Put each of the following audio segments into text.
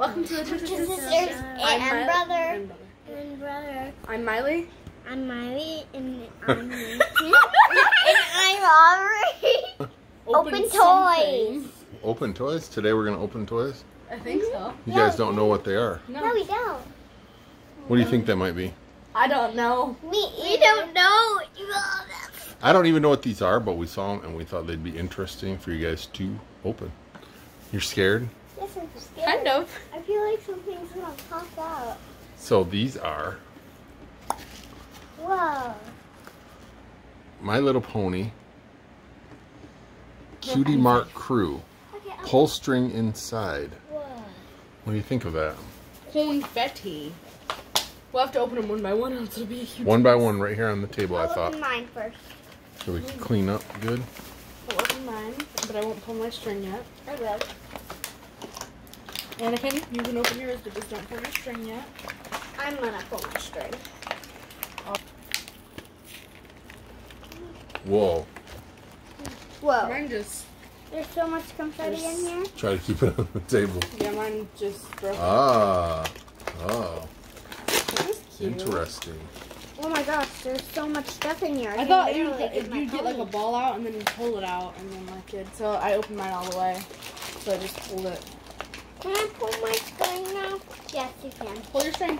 Welcome to the Twisted Sisters Sisters. and I'm Miley- brother. I'm brother. And brother. I'm Miley. I'm Miley and I'm Nathan. and I'm Aubrey. Open something. toys. Open toys? Today we're gonna open toys? I think so. You Yeah, guys don't know what they are. No, No, we don't. What do you think that might be? I don't know. Me We don't know. I don't even know what these are, but we saw them and we thought they'd be interesting for you guys to open. You're scared? Yes, I'm scared. Kind of. I feel like something's gonna pop out. So these are Whoa. My Little Pony Cutie Mark Crew. Okay. Pull string inside. Whoa. What do you think of that? Confetti. We'll have to open them one by one, or else it'll be a huge. One by one right here on the table, I I'll thought. open mine first. So we can clean up good. I'll open mine, but I won't pull my string yet. I will. Anakin, you can open yours, but just don't pull your string yet. I'm gonna pull my string. Whoa. Whoa. Mine just, There's so much confetti in here. Try to keep it on the table. yeah, mine just broke. Ah. Oh. Cute. Interesting. Oh my gosh, there's so much stuff in here. I can thought you barely get my you'd get like a ball out and then you pull it out and then like it. So I opened mine all the way. So I just pulled it. Can I pull my string now? Yes, you can. Pull your string.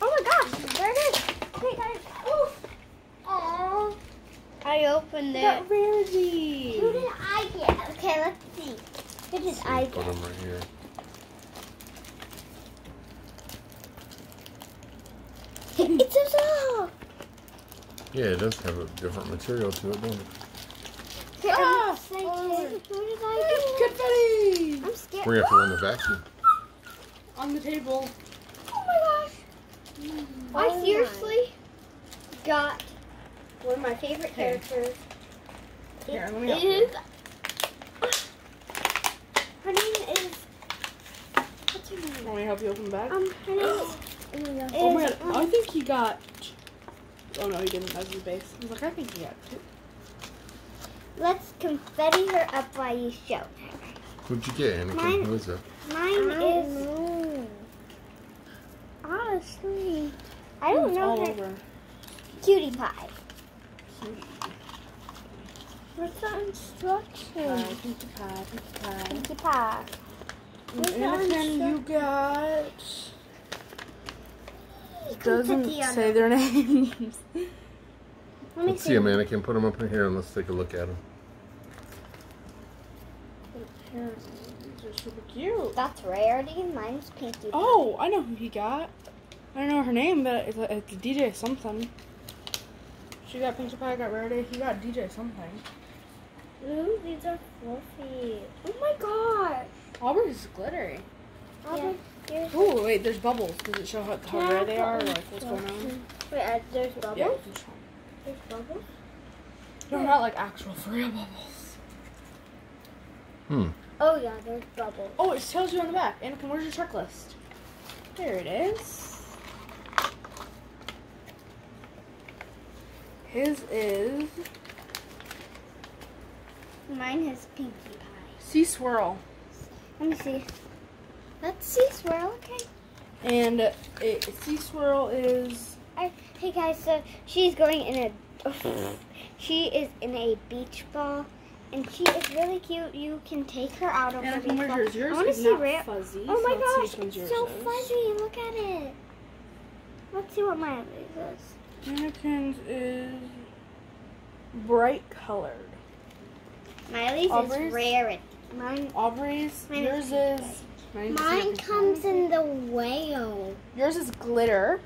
Oh my gosh, there it is. Hey guys. Oof. Oh. I opened it. That rarity. Who did I get? Okay, let's see. Who did I Put get? them right here. it's a sock. Yeah, it does have a different material to it, doesn't it? Okay, I'm Ah! excited. Oh. Who did I Confetti get? I'm scared. We're gonna have to run the vacuum. on the table. Oh my gosh. I seriously got one of my favorite Okay. characters. Here, It let me help you. is. Her name is. What's her name? Want me help you open the bag? Um, her name is. Oh my gosh. oh my god, um, I think he got. Oh no, he didn't. That was his base. I was like, I think he got two. Let's confetti her up while you show her. What'd you get, Anakin? Mine- Who is it? Mine is. Honestly, I don't It's know all her. over. Cutie pie. What's the instructions? Pie, Pinkie Pie, Pinkie Pie. Cutie pie. Where's the Anakin, you got. It doesn't say their names. Let me Let's see them, Anakin. Put them up in here and let's take a look at them. These are super cute. That's rarity. Mine's Pinkie. pie. Oh, I know who he got. I don't know her name, but it's, a, it's DJ something. She got Pinkie Pie, got Rarity. He got DJ something. Ooh, these are fluffy. Oh my god. Aubrey's glittery. Yeah. Here's- Oh wait, there's bubbles. Does it show how, how Can rare they are, or like what's going on? Wait, uh, there's bubbles? Yeah, you can show 'em. There's bubbles? No, not like actual for real bubbles. Hmm. Oh yeah, there's bubbles. Oh, it tells you on the back. Anakin, where's your checklist? There it is. His is Mine has Pinkie Pie. Sea Swirl. Let me see. Let's see, swirl, okay? And it, Sea Swirl is I, hey guys, so she's going in a. she is in a beach ball, and she is really cute. You can take her out of the Anakin, where's yours? Yours I want to see rare. fuzzy. Oh my let's gosh, it's so is. fuzzy. Look at it. Let's see what mine is. Anakin's is bright colored. Miley's Aubrey's? is rare. Mine. Aubrey's, Mine yours is is. mine Mine comes in the whale. Yours is glitter.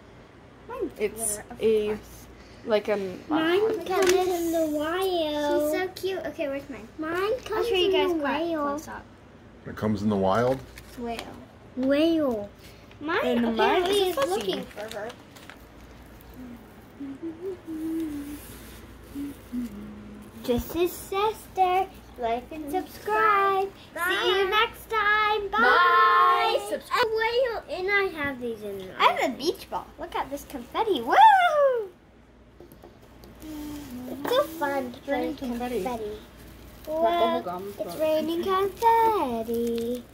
Mine's It's glitter, a- course. Like an. Mine uh, comes in the whale. She's so cute. Okay, where's mine? Mine comes I'll show you guys in the whale. It comes in the wild. Whale. Whale. Mine And mine is is looking for her. This is sister. Like and subscribe. See you next time. Bye. Bye. A whale, and I have these in there. I have a beach ball. Look at this confetti. Woo! It's so fun to confetti. confetti. Well, it's raining confetti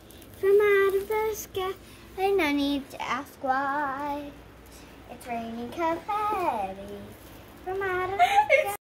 from out of the sky. I no need to ask why. It's raining confetti from Madagascar.